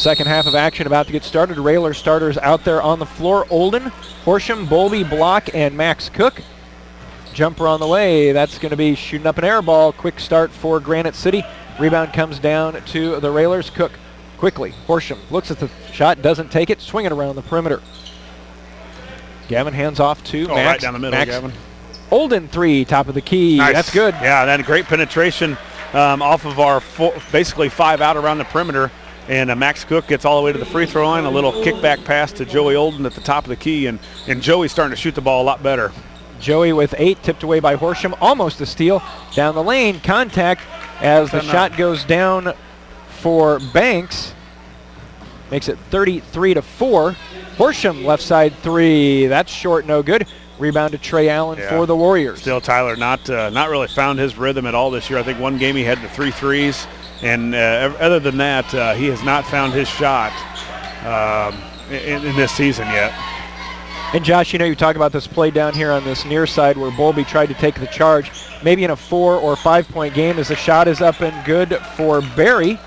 Second half of action about to get started. Railer starters out there on the floor. Olden, Horsham, Bowlby, Block, and Max Cook. Jumper on the way. That's going to be shooting up an air ball. Quick start for Granite City. Rebound comes down to the Railers. Cook quickly. Horsham looks at the shot, doesn't take it, Swing it around the perimeter. Gavin hands off to Oh, Max. right down the middle, Max Gavin. Olden three, top of the key. Nice. That's good. Yeah, then great penetration um, off of our four, basically five out around the perimeter. And uh, Max Cook gets all the way to the free throw line. A little kickback pass to Joey Olden at the top of the key. And, and Joey's starting to shoot the ball a lot better. Joey with eight, tipped away by Horsham. Almost a steal. Down the lane, contact as the shot goes down for Banks. Makes it 33 to 4. Horsham left side three. That's short, no good. Rebound to Trey Allen Yeah. for the Warriors. Still, Tyler not uh, not really found his rhythm at all this year. I think one game he had the three threes, and uh, other than that, uh, he has not found his shot um, in, in this season yet. And Josh, you know, you talk about this play down here on this near side where Bowlby tried to take the charge. Maybe in a four or five point game as the shot is up and good for Barry.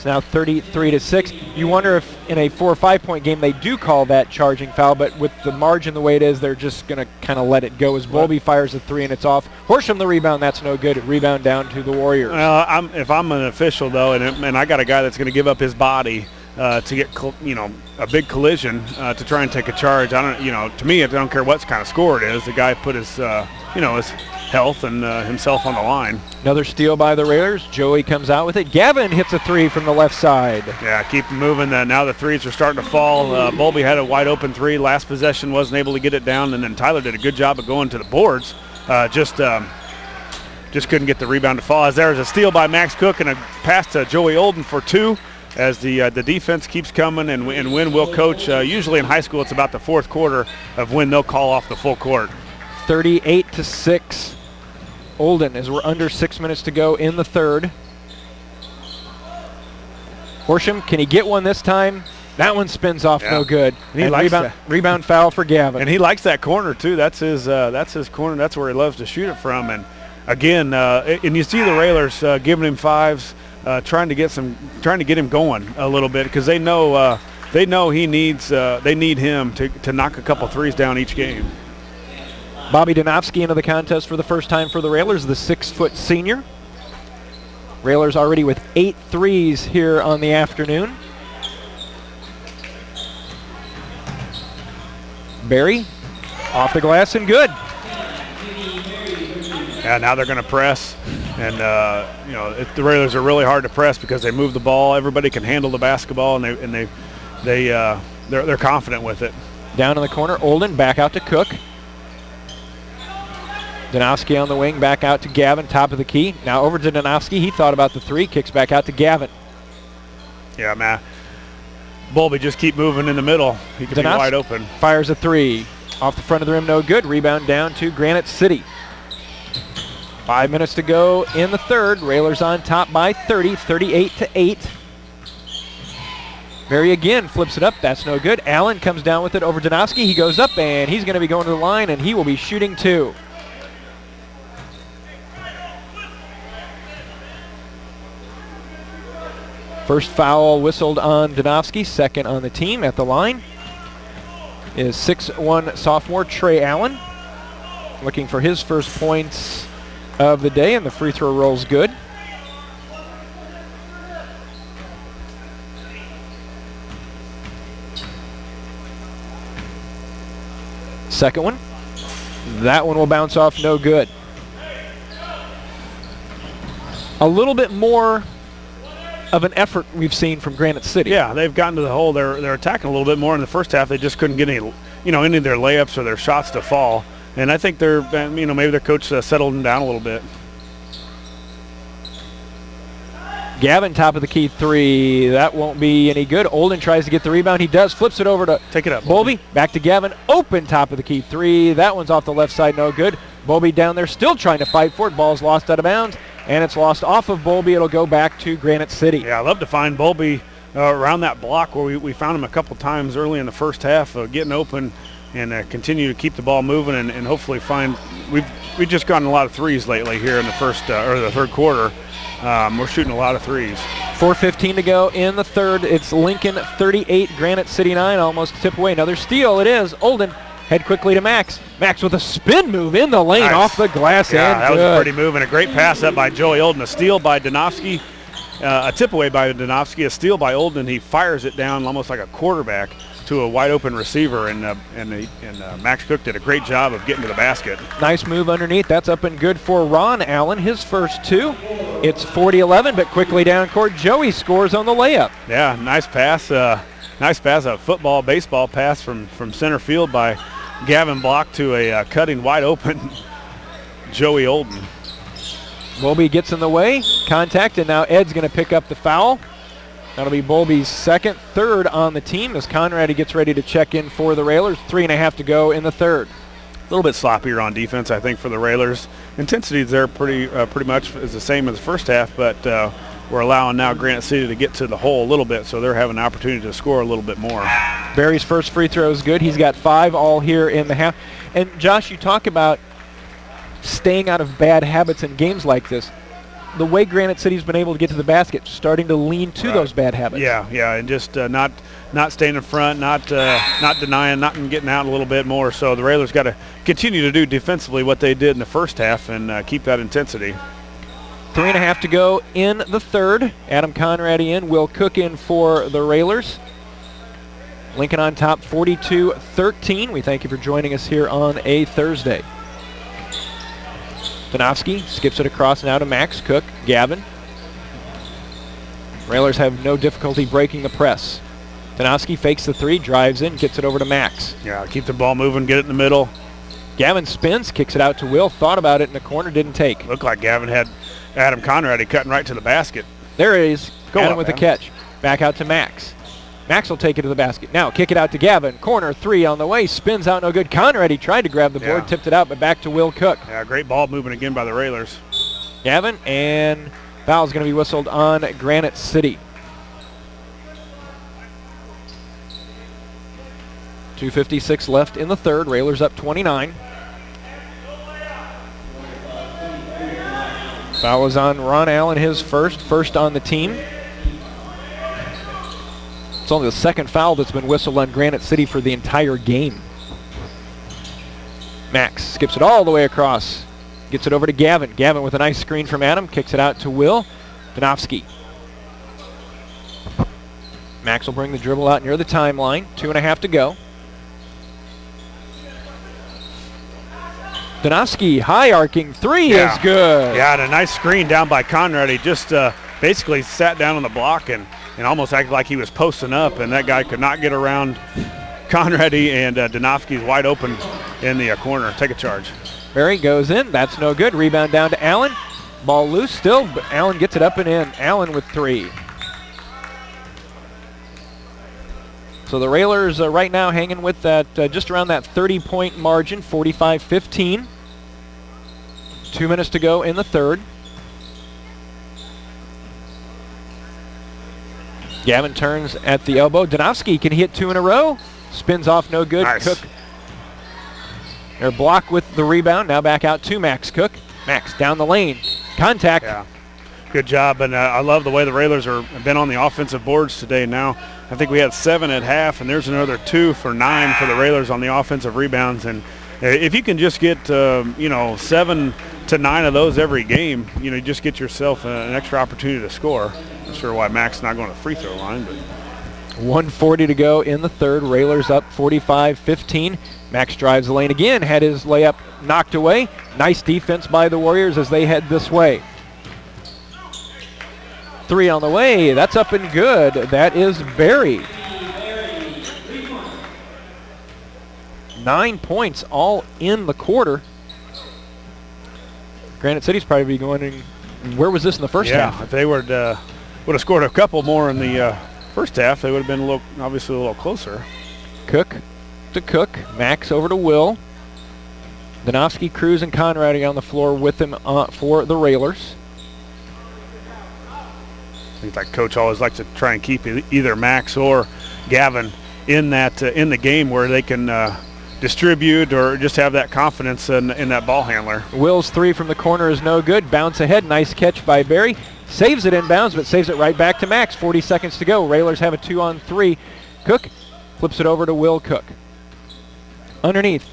It's now 33 to 6. You wonder if in a four or five point game they do call that charging foul, but with the margin the way it is, they're just going to kind of let it go as Bowlby fires a three and it's off. Horsham the rebound, that's no good. Rebound down to the Warriors. Well, I'm, if I'm an official though, and, and I got a guy that's going to give up his body uh, to get you know a big collision uh, to try and take a charge, I don't you know to me I don't care what kind of score it is. The guy put his uh, you know his health and uh, himself on the line. Another steal by the Raiders. Joey comes out with it. Gavin hits a three from the left side. Yeah, keep moving. Uh, now the threes are starting to fall. Uh, Bowlby had a wide open three. Last possession wasn't able to get it down, and then Tyler did a good job of going to the boards. Uh, just um, just couldn't get the rebound to fall. As there's a steal by Max Cook and a pass to Joey Olden for two. As the uh, the defense keeps coming, and, and when will coach? Uh, usually in high school, it's about the fourth quarter of when they'll call off the full court. 38 to 6. Olden as we're under six minutes to go in the third. Horsham, can he get one this time? That one spins off Yeah. no good. And he And likes rebound, that. rebound foul for Gavin. And he likes that corner too. That's his. Uh, that's his corner. That's where he loves to shoot it from. And again, uh, and you see the Railers uh, giving him fives, uh, trying to get some, trying to get him going a little bit because they know uh, they know he needs. Uh, they need him to, to knock a couple threes down each game. Bobby Donofsky into the contest for the first time for the Railers, the six-foot senior. Railers already with eight threes here on the afternoon. Barry off the glass and good. Yeah, now they're going to press, and uh, you know it, the Railers are really hard to press because they move the ball. Everybody can handle the basketball, and they and they they uh, they're they're confident with it. Down in the corner, Olden back out to Cook. Donofsky on the wing, back out to Gavin, top of the key. Now over to Donofsky. He thought about the three, kicks back out to Gavin. Yeah, man. Bowlby just keep moving in the middle. He could be wide open. Fires a three. Off the front of the rim, no good. Rebound down to Granite City. Five minutes to go in the third. Railers on top by 30, 38 to 8. Barry again flips it up. That's no good. Allen comes down with it over Donofsky. He goes up and he's going to be going to the line and he will be shooting two. First foul whistled on Donofsky, second on the team at the line is 6-1 sophomore Trey Allen. Looking for his first points of the day, and the free throw rolls good. Second one. That one will bounce off no good. A little bit more of an effort we've seen from Granite City. Yeah, they've gotten to the hole. They're they're attacking a little bit more in the first half. They just couldn't get any, you know, any of their layups or their shots to fall. And I think they're, you know, maybe their coach uh, settled them down a little bit. Gavin, top of the key three. That won't be any good. Olden tries to get the rebound. He does. Flips it over to Take it up, Bowlby. Back to Gavin. Open top of the key three. That one's off the left side. No good. Bowlby down there still trying to fight for it. Ball's lost out of bounds. And it's lost off of Bowlby. It'll go back to Granite City. Yeah, I love to find Bowlby uh, around that block where we, we found him a couple times early in the first half, uh, getting open and uh, continue to keep the ball moving and, and hopefully find. We've we've just gotten a lot of threes lately here in the first uh, or the third quarter. Um, we're shooting a lot of threes. 4.15 to go in the third. It's Lincoln 38, Granite City 9. Almost tip away. Another steal. It is. Olden head quickly to Max. Max with a spin move in the lane Nice. off the glass Yeah, that was a pretty move and a great pass up by Joey Olden. A steal by Donofsky, uh, a tip away by Donofsky, a steal by Olden. He fires it down almost like a quarterback to a wide open receiver, and uh, and, he, and uh, Max Cook did a great job of getting to the basket. Nice move underneath. That's up and good for Ron Allen. His first two. It's 40-11, but quickly down court. Joey scores on the layup. Yeah, nice pass. Uh, nice pass, a football, baseball pass from, from center field by Gavin Block to a uh, cutting wide open Joey Olden. Bowlby gets in the way. Contact, and now Ed's going to pick up the foul. That'll be Bowlby's second, third on the team as Conrad gets ready to check in for the Railers. Three and a half to go in the third. A little bit sloppier on defense, I think, for the Railers. Intensity there pretty uh, pretty much is the same as the first half, but uh, we're allowing now Granite City to get to the hole a little bit, so they're having an opportunity to score a little bit more. Barry's first free throw is good. He's got five all here in the half. And Josh, you talk about staying out of bad habits in games like this. The way Granite City's been able to get to the basket, starting to lean to Right. those bad habits. Yeah, yeah, and just uh, not not staying in front, not uh, not denying, not getting out a little bit more. So the Railers got to continue to do defensively what they did in the first half and uh, keep that intensity. Three and a half to go in the third. Adam Conrad in, Will Cook in for the Railers. Lincoln on top 42-13. We thank you for joining us here on a Thursday. Donofsky skips it across now to Max Cook. Gavin. Railers have no difficulty breaking the press. Donofsky fakes the three, drives in, gets it over to Max. Yeah, keep the ball moving, get it in the middle. Gavin spins, kicks it out to Will, thought about it in the corner, didn't take. Looked like Gavin had Adam Conrad cutting right to the basket. There it is. Go Adam up, with the catch. Back out to Max. Max will take it to the basket. Now kick it out to Gavin. Corner three on the way. Spins out no good. Conrad, he tried to grab the board, Yeah. tipped it out, but back to Will Cook. Yeah, great ball movement again by the Railers. Gavin, and foul's going to be whistled on Granite City. 2.56 left in the third. Railers up 29. Foul was on Ron Allen, his first, first on the team. It's only the second foul that's been whistled on Granite City for the entire game. Max skips it all the way across. Gets it over to Gavin. Gavin with a nice screen from Adam. Kicks it out to Will. Donofsky. Max will bring the dribble out near the timeline. Two and a half to go. Donofsky, high arcing three Yeah. is good. Yeah, and a nice screen down by Conrad. He just uh, basically sat down on the block and, and almost acted like he was posting up, and that guy could not get around Conrady, and uh, Donofsky's wide open in the uh, corner. Take a charge. Barry goes in. That's no good. Rebound down to Allen. Ball loose still, but Allen gets it up and in. Allen with three. So the Railers uh, right now hanging with that uh, just around that 30-point margin, 45-15. Two minutes to go in the third. Gavin turns at the elbow. Donofsky can hit two in a row. Spins off, no good. Nice. Cook they're blocked with the rebound. Now back out to Max Cook. Max down the lane. Contact. Yeah, good job, and uh, I love the way the Railers are have been on the offensive boards today. Now, I think we had seven at half, and there's another two for nine for the Railers on the offensive rebounds. And uh, if you can just get um, you know seven to nine of those every game, you know, you just get yourself uh, an extra opportunity to score. Not sure why Max is not going to the free throw line, but 140 to go in the third. Railers up 45-15. Max drives the lane again. Had his layup knocked away. Nice defense by the Warriors as they head this way. Three on the way. That's up and good. That is Barry. Nine points all in the quarter. Granite City's probably be going in, where was this in the first yeah, half? if they would uh, would have scored a couple more in the uh, first half, they would have been a little obviously a little closer. Cook to Cook. Max over to Will. Donofsky, Cruz, and Conrad are on the floor with him uh, for the Railers. I think like coach always likes to try and keep either Max or Gavin in that uh, in the game where they can uh, distribute or just have that confidence in, in that ball handler. Will's three from the corner is no good. Bounce ahead. Nice catch by Barry. Saves it inbounds, but saves it right back to Max. 40 seconds to go. Railers have a two on three. Cook flips it over to Will Cook. Underneath.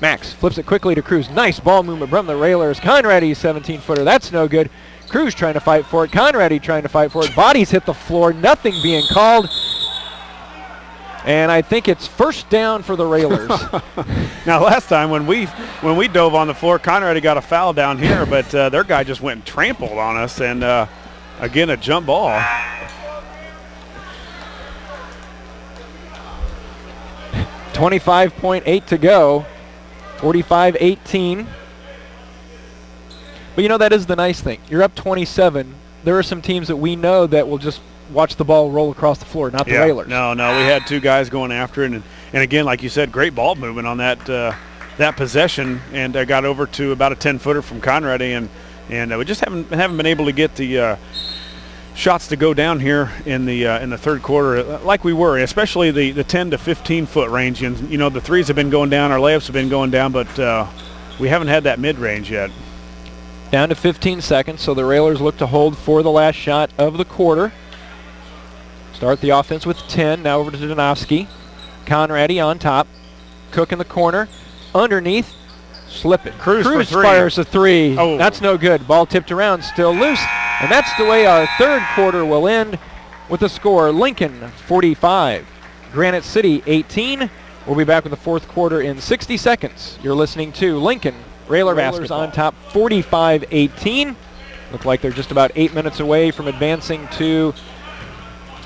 Max flips it quickly to Cruz. Nice ball movement from the Railers. Conradi, 17-footer. That's no good. Cruz trying to fight for it. Conradi trying to fight for it. Bodies hit the floor. Nothing being called. And I think it's first down for the Railers. now, last time when we when we dove on the floor, Conradi got a foul down here, but uh, their guy just went and trampled on us, and uh, again a jump ball. Twenty-five point eight to go. 45-18. But you know that is the nice thing. You're up 27. There are some teams that we know that will just watch the ball roll across the floor, not the yeah. Railers. No, no, we had two guys going after it, and and again, like you said, great ball movement on that uh, that possession, and uh, got over to about a 10 footer from Conradi, and and uh, we just haven't haven't been able to get the uh, shots to go down here in the uh, in the third quarter uh, like we were, especially the the 10 to 15 foot range. And you know the threes have been going down, our layups have been going down, but uh, we haven't had that mid range yet. Down to 15 seconds, so the Railers look to hold for the last shot of the quarter. Start the offense with 10. Now over to Donofsky. Conradi on top. Cook in the corner. Underneath. Slip it. Cruz, Cruz fires a three. Oh. That's no good. Ball tipped around. Still loose. And that's the way our third quarter will end with the score Lincoln 45, Granite City 18. We'll be back with the fourth quarter in 60 seconds. You're listening to Lincoln Railer Railers Basketball on top 45-18. Look like they're just about eight minutes away from advancing to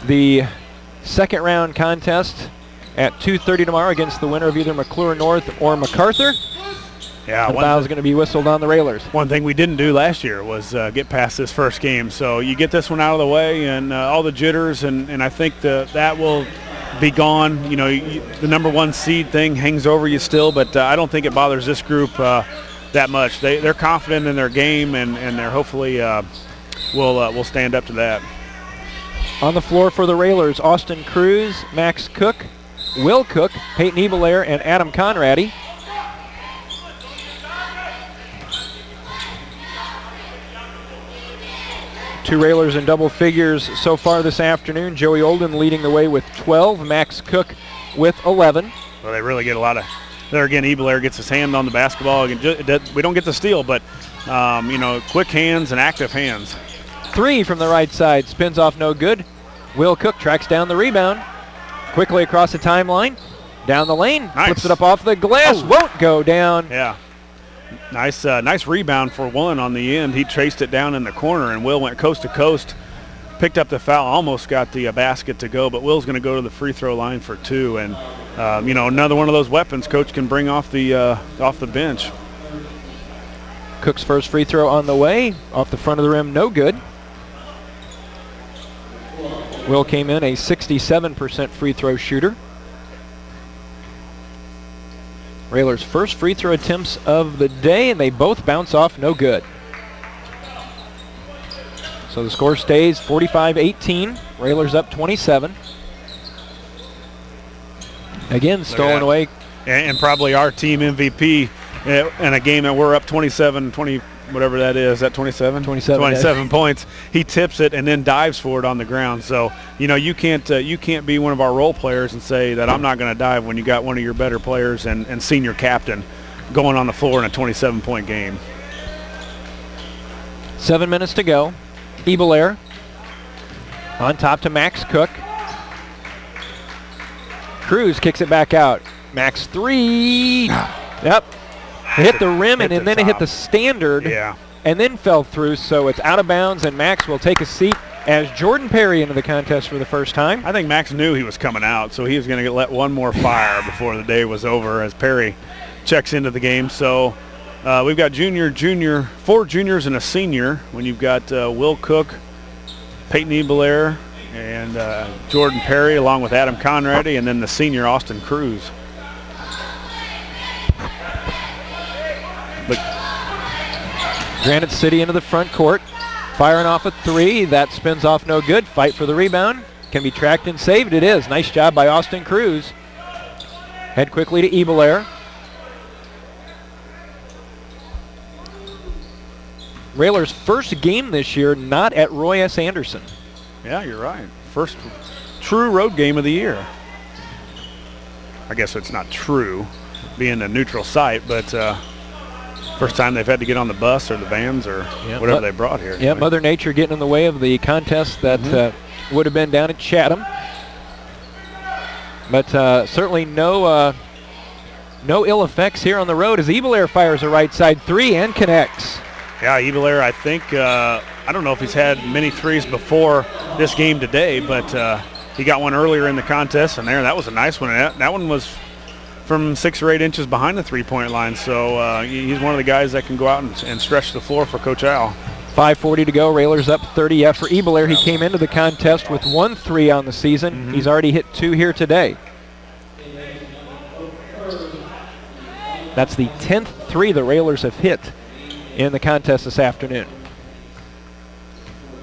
the second round contest at 2.30 tomorrow against the winner of either McCluer North or MacArthur. Yeah, The one, foul's going to be whistled on the Railers. one thing we didn't do last year was uh, get past this first game. So you get this one out of the way, and uh, all the jitters, and, and I think the, that will be gone. You know, you, the number one seed thing hangs over you still, but uh, I don't think it bothers this group uh, that much. They, they're confident in their game, and, and they're hopefully uh, will uh, will stand up to that. On the floor for the Railers, Austin Cruz, Max Cook, Will Cook, Peyton Ebelair, and Adam Conradi. Two Railers in double figures so far this afternoon. Joey Olden leading the way with 12, Max Cook with 11. Well, they really get a lot of. There again, Ebelair gets his hand on the basketball. Again, We don't get the steal, but um, you know, quick hands and active hands. Three from the right side, spins off no good. Will Cook tracks down the rebound. Quickly across the timeline, down the lane, Nice. flips it up off the glass, Oh. won't go down. Yeah. Nice, uh, nice rebound for one on the end. He traced it down in the corner, and Will went coast to coast, picked up the foul, almost got the uh, basket to go, but Will's going to go to the free throw line for two, and um, you know another one of those weapons coach can bring off the uh, off the bench. Cook's first free throw on the way, off the front of the rim, no good. Will came in a 67% free throw shooter. Railers' first free throw attempts of the day, and they both bounce off, no good. So the score stays 45-18. Railers up 27. Again, stolen away. And, and probably our team MVP uh, in a game that we're up 27, 20, whatever that is, that 27? 27, 27 points. He tips it and then dives for it on the ground. So, you know, you can't uh, you can't be one of our role players and say that I'm not going to dive when you got one of your better players and, and senior captain going on the floor in a 27-point game. Seven minutes to go. Ebelair on top to Max Cook. Cruz kicks it back out. Max three. yep. It hit the rim Hit and, and the then it hit the standard Yeah. and then fell through. So it's out of bounds and Max will take a seat as Jordan Perry into the contest for the first time. I think Max knew he was coming out, so he was going to let one more fire before the day was over as Perry checks into the game. So uh, we've got junior, junior, four juniors and a senior. When you've got uh, Will Cook, Peyton Ebelair, and uh, Jordan Perry, along with Adam Conradi, and then the senior Austin Cruz. But Granite City into the front court. Firing off a three. That spins off no good. Fight for the rebound. Can be tracked and saved. It is. Nice job by Austin Cruz. Head quickly to Ebelair. Raylor's first game this year not at Roy S. Anderson. Yeah, you're right. First true road game of the year. I guess it's not true, being a neutral site, but uh, first time they've had to get on the bus or the vans or Yeah, whatever they brought here. Yeah, Mother Nature getting in the way of the contest that uh, would have been down at Chatham. But uh, certainly no uh, no ill effects here on the road as Ebelair fires a right side three and connects. Yeah, Evil I think, uh, I don't know if he's had many threes before this game today, but uh, he got one earlier in the contest, and there, that was a nice one. That, that one was from six or eight inches behind the three-point line, so uh, he's one of the guys that can go out and, and stretch the floor for Coach Al. 5.40 to go. Railers up 30. Yeah, for Ebelair, he came into the contest with one three on the season. He's already hit two here today. That's the 10th three the Railers have hit in the contest this afternoon.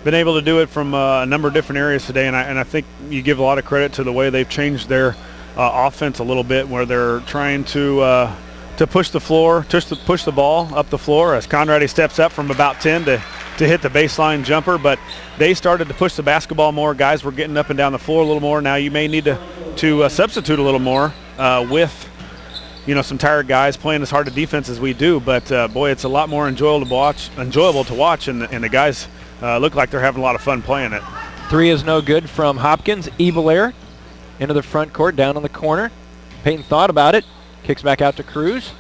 been able to do it from uh, a number of different areas today, and I, and I think you give a lot of credit to the way they've changed their uh, offense a little bit, where they're trying to uh, to push the floor, push the push the ball up the floor as Conradi steps up from about 10 to to hit the baseline jumper. But they started to push the basketball more. Guys were getting up and down the floor a little more. Now you may need to to uh, substitute a little more uh, with you know, some tired guys playing as hard a defense as we do. But uh, boy, it's a lot more enjoyable to watch. Enjoyable to watch, and the, and the guys uh, look like they're having a lot of fun playing it. Three is no good from Hopkins. Ebelair into the front court, down on the corner. Peyton thought about it. Kicks back out to Cruz.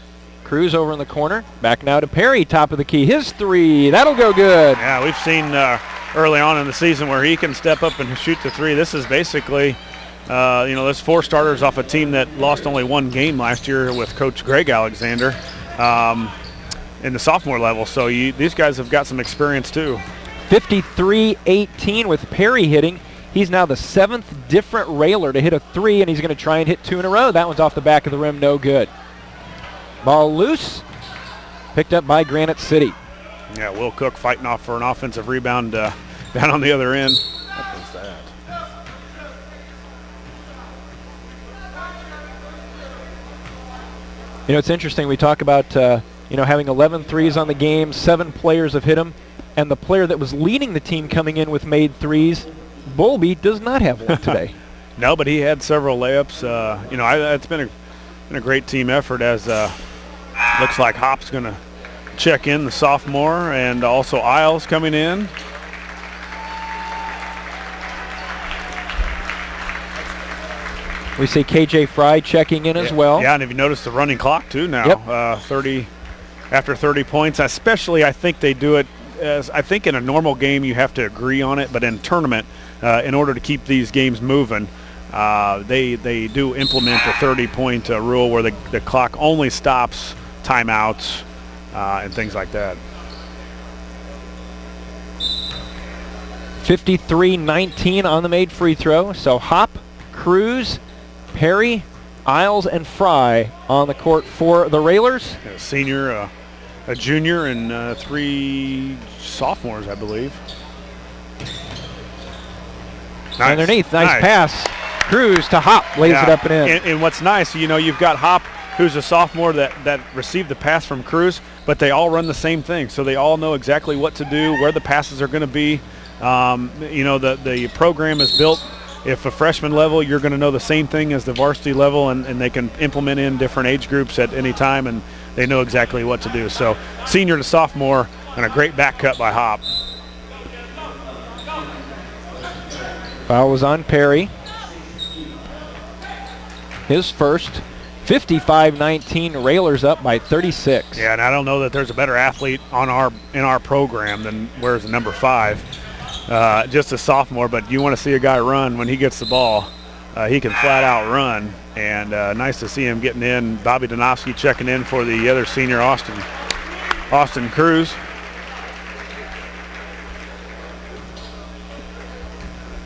Cruz over in the corner. Back now to Perry, top of the key. His three. That'll go good. Yeah, we've seen uh, early on in the season where he can step up and shoot the three. This is basically, uh, you know, there's four starters off a team that lost only one game last year with Coach Greg Alexander um, in the sophomore level. So you, these guys have got some experience too. 53-18 with Perry hitting. He's now the seventh different railer to hit a three, and he's going to try and hit two in a row. That one's off the back of the rim, no good. Ball loose, picked up by Granite City. Yeah, Will Cook fighting off for an offensive rebound uh, down on the other end. What was that? You know, it's interesting. We talk about, uh, you know, having 11 threes on the game. Seven players have hit them. And the player that was leading the team coming in with made threes, Bowlby, does not have one today. No, but he had several layups. Uh, you know, I, it's been a been a great team effort. As uh, looks like Hop's going to check in the sophomore, and also Isles coming in. We see KJ Fry checking in as well. Yeah, and if you notice the running clock too now, Yep. uh, 30 after 30 points. Especially, I think they do it as I think in a normal game you have to agree on it, but in tournament, uh, in order to keep these games moving, uh, they they do implement a 30 point uh, rule where the the clock only stops timeouts uh, and things like that. 53-19 on the made free throw. So Hop, Cruz, Perry, Isles, and Fry on the court for the Railers. A senior, uh, a junior, and uh, three sophomores, I believe. Nice. Underneath, nice, pass. Cruz to Hop, lays it up and in. And, and what's nice, you know, you've got Hop, who's a sophomore that, that received the pass from Cruz, but they all run the same thing. So they all know exactly what to do, where the passes are going to be. Um, you know, the, the program is built. If a freshman level, you're going to know the same thing as the varsity level, and, and they can implement in different age groups at any time, and they know exactly what to do. So senior to sophomore, and a great back cut by Hop. Foul was on Perry. His first. 55-19, Railers up by 36. Yeah, and I don't know that there's a better athlete on our in our program than where's the number five. Uh, just a sophomore, but you want to see a guy run when he gets the ball. Uh, he can flat out run, and uh, nice to see him getting in. Bobby Donofsky checking in for the other senior, Austin Austin Cruz.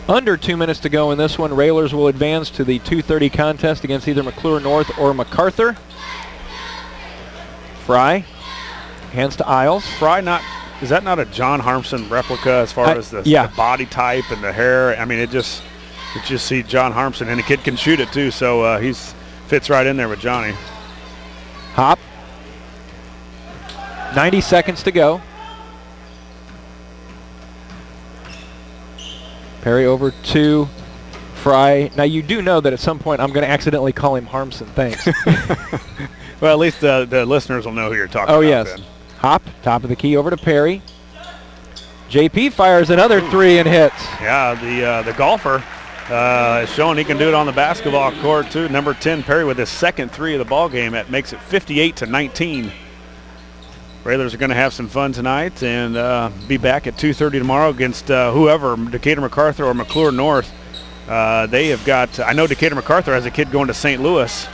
Under two minutes to go in this one. Railers will advance to the 2.30 contest against either McCluer North or MacArthur. Fry. Hands to Isles. Fry not is that not a John Harmson replica as far I, as the, yeah. the, body type and the hair? I mean, it just it just see John Harmson, and the kid can shoot it too, so uh, he's fits right in there with Johnny. Hop. 90 seconds to go. Perry over to Fry. Now you do know that at some point I'm going to accidentally call him Harmson. Thanks. well, at least the, the listeners will know who you're talking oh, about. Oh yes. Then. Hop, top of the key over to Perry. JP fires another three and hits. Yeah, the uh, the golfer uh, is showing he can do it on the basketball court too. Number 10 Perry with his second three of the ball game. That makes it 58 to 19. Railers are going to have some fun tonight and uh, be back at 2:30 tomorrow against uh, whoever Decatur MacArthur or McCluer North. Uh, they have got. I know Decatur MacArthur has a kid going to St. Louis.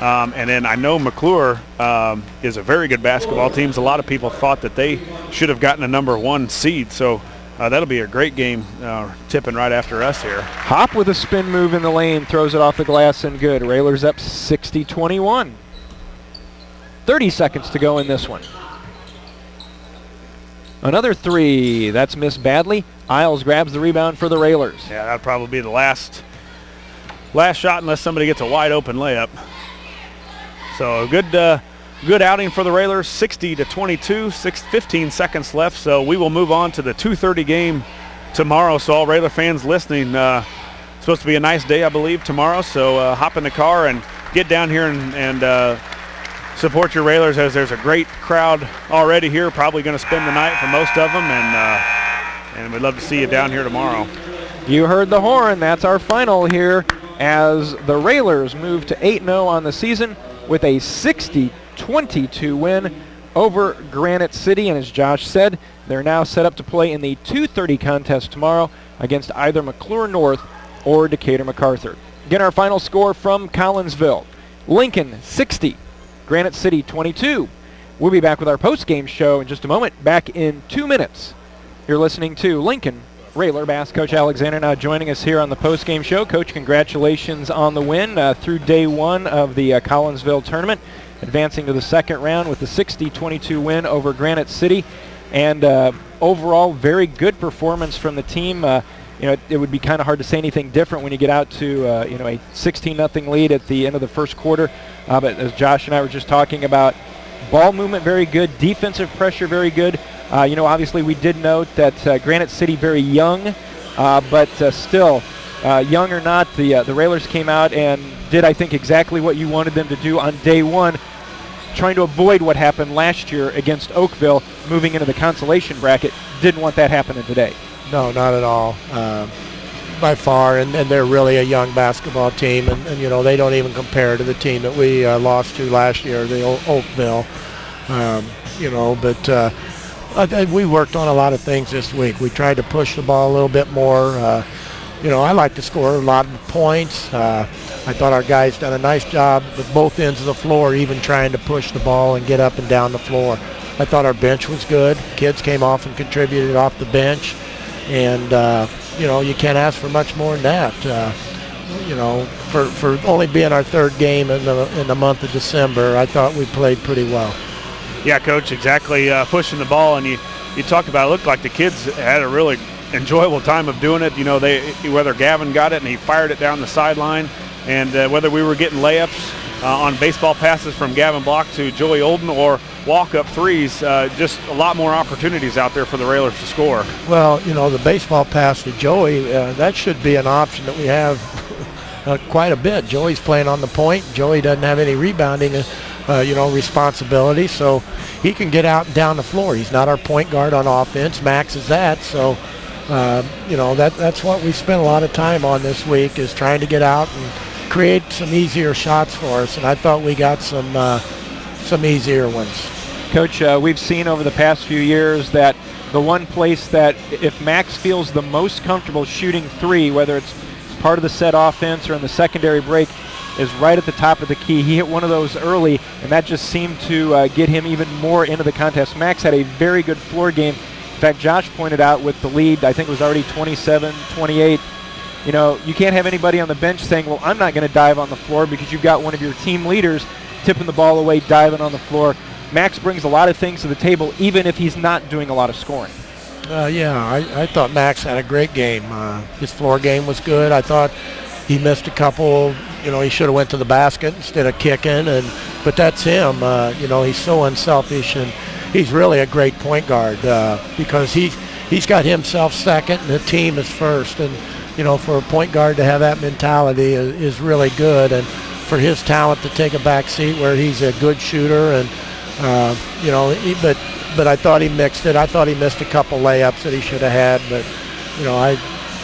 Um, and then I know McCluer um, is a very good basketball team. A lot of people thought that they should have gotten a number one seed. So uh, that'll be a great game uh, tipping right after us here. Hop with a spin move in the lane, throws it off the glass and good. Railers up 60-21. 30 seconds to go in this one. Another three. That's missed badly. Isles grabs the rebound for the Railers. Yeah, that'll probably be the last last shot unless somebody gets a wide open layup. So a good uh, good outing for the Railers, 60 to 22, six, 15 seconds left. So we will move on to the 2:30 game tomorrow. So all Railer fans listening, uh, it's supposed to be a nice day, I believe, tomorrow. So uh, hop in the car and get down here and, and uh, support your Railers as there's a great crowd already here. Probably going to spend the night for most of them, and uh, and we'd love to see you down here tomorrow. You heard the horn. That's our final here as the Railers move to 8-0 on the season with a 60-22 win over Granite City. And as Josh said, they're now set up to play in the 2.30 contest tomorrow against either McCluer North or Decatur MacArthur. Again, our final score from Collinsville. Lincoln 60, Granite City 22. We'll be back with our post-game show in just a moment, back in two minutes. You're listening to Lincoln Railer Bass. Coach Alexander now joining us here on the post-game show. Coach, congratulations on the win uh, through day one of the uh, Collinsville tournament, advancing to the second round with a 60-22 win over Granite City. And uh, overall, very good performance from the team. Uh, you know, it, it, would be kind of hard to say anything different when you get out to, uh, you know, a 16 nothing lead at the end of the first quarter. Uh, but as Josh and I were just talking about, ball movement very good, defensive pressure very good. Uh, you know, obviously we did note that uh, Granite City very young, uh, but uh, still, uh, young or not, the the Railers came out and did I think exactly what you wanted them to do on day one, trying to avoid what happened last year against Oakville, moving into the consolation bracket. Didn't want that happening today. No, not at all. Um, by far, and, and, they're really a young basketball team, and, and, you know they don't even compare to the team that we uh, lost to last year, the o- Oakville. Um, you know, but uh, we worked on a lot of things this week. We tried to push the ball a little bit more. Uh, you know, I like to score a lot of points. Uh, I thought our guys done a nice job with both ends of the floor, even trying to push the ball and get up and down the floor. I thought our bench was good. Kids came off and contributed off the bench, and uh, you know, you can't ask for much more than that. Uh, you know, for, for only being our third game in the in the month of December, I thought we played pretty well. Yeah, coach, exactly. Uh, pushing the ball, and you you talked about it looked like the kids had a really enjoyable time of doing it. You know, they whether Gavin got it and he fired it down the sideline, and uh, whether we were getting layups uh, on baseball passes from Gavin Block to Joey Olden or walk-up threes, uh, just a lot more opportunities out there for the Railers to score. Well, you know, the baseball pass to Joey, uh, that should be an option that we have uh, quite a bit. Joey's playing on the point. Joey doesn't have any rebounding uh, you know, responsibility. So he can get out and down the floor. He's not our point guard on offense. Max is that. So, uh, you know, that that's what we spent a lot of time on this week is trying to get out and create some easier shots for us. And I thought we got some uh, some easier ones. Coach, uh, we've seen over the past few years that the one place that if Max feels the most comfortable shooting three, whether it's part of the set offense or in the secondary break, is right at the top of the key. He hit one of those early, and that just seemed to uh, get him even more into the contest. Max had a very good floor game. In fact, Josh pointed out with the lead, I think it was already 27, 28. You know, you can't have anybody on the bench saying, well, I'm not going to dive on the floor because you've got one of your team leaders tipping the ball away, diving on the floor. Max brings a lot of things to the table, even if he's not doing a lot of scoring. Uh, yeah, I, I, thought Max had a great game. Uh, his floor game was good. I thought he missed a couple you know, he should have went to the basket instead of kicking. And but that's him. Uh, you know, he's so unselfish, and he's really a great point guard uh, because he's he's got himself second, and the team is first. And you know, for a point guard to have that mentality is, is really good, and for his talent to take a back seat where he's a good shooter, and uh, you know, he, but but I thought he mixed it. I thought he missed a couple layups that he should have had, but you know, I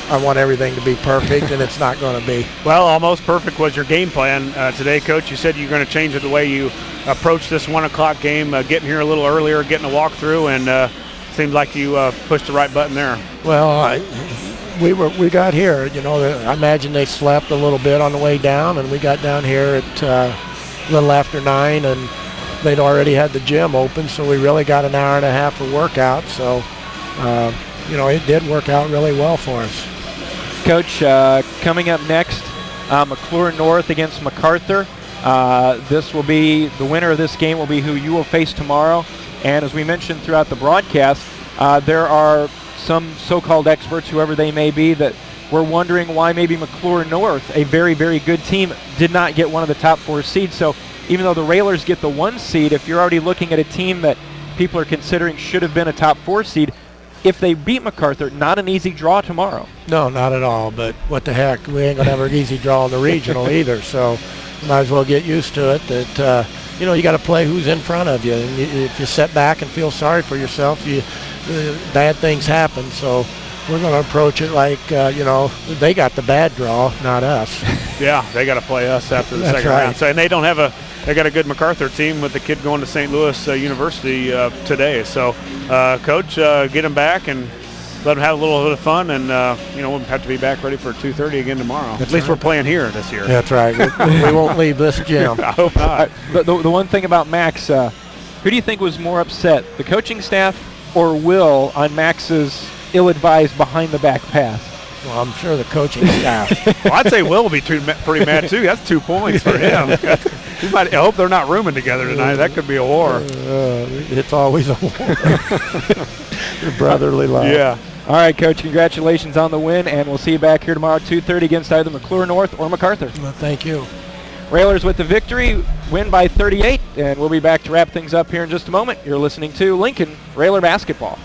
I want everything to be perfect, and it's not going to be. Well, almost perfect was your game plan uh, today, Coach. You said you're going to change it the way you approach this one o'clock game, uh, getting here a little earlier, getting a walkthrough, and uh, seemed like you uh, pushed the right button there. Well, I, we were we got here. You know, I imagine they slept a little bit on the way down, and we got down here at uh, a little after nine, and they'd already had the gym open, so we really got an hour and a half of workout. So, uh, you know, it did work out really well for us. Coach, uh, coming up next, uh, McCluer North against MacArthur. Uh, this will be the winner of this game will be who you will face tomorrow. And as we mentioned throughout the broadcast, uh, there are some so-called experts, whoever they may be, that were wondering why maybe McCluer North, a very, very good team, did not get one of the top four seeds. So even though the Railers get the one seed, if you're already looking at a team that people are considering should have been a top four seed, if they beat MacArthur, not an easy draw tomorrow. No, not at all. But what the heck, we ain't gonna have an easy draw in the regional either. So might as well get used to it. That uh, you know you got to play who's in front of you. And if you sit back and feel sorry for yourself, you uh, bad things happen. So we're going to approach it like uh, you know they got the bad draw, not us. yeah, they got to play us after the second right. round. So, and they don't have a they got a good MacArthur team with the kid going to St. Louis uh, University uh, today. So, uh, coach, uh, get him back and let him have a little bit of fun, and uh, you know we'll have to be back ready for 2:30 again tomorrow. That's At least right. we're playing here this year. That's right. We, we won't leave this gym. I hope not. The, the, the one thing about Max, uh, who do you think was more upset, the coaching staff or Will on Max's ill-advised behind-the-back pass? Well, I'm sure the coaching staff. well, I'd say Will will be too, pretty mad too. That's two points for him. He might, I hope they're not rooming together tonight. That could be a war. Uh, it's always a war. brotherly love. Yeah. All right, Coach, congratulations on the win, and we'll see you back here tomorrow at 2.30 against either McCluer North or MacArthur. Well, thank you. Railers with the victory, win by 38, and we'll be back to wrap things up here in just a moment. You're listening to Lincoln Railer Basketball.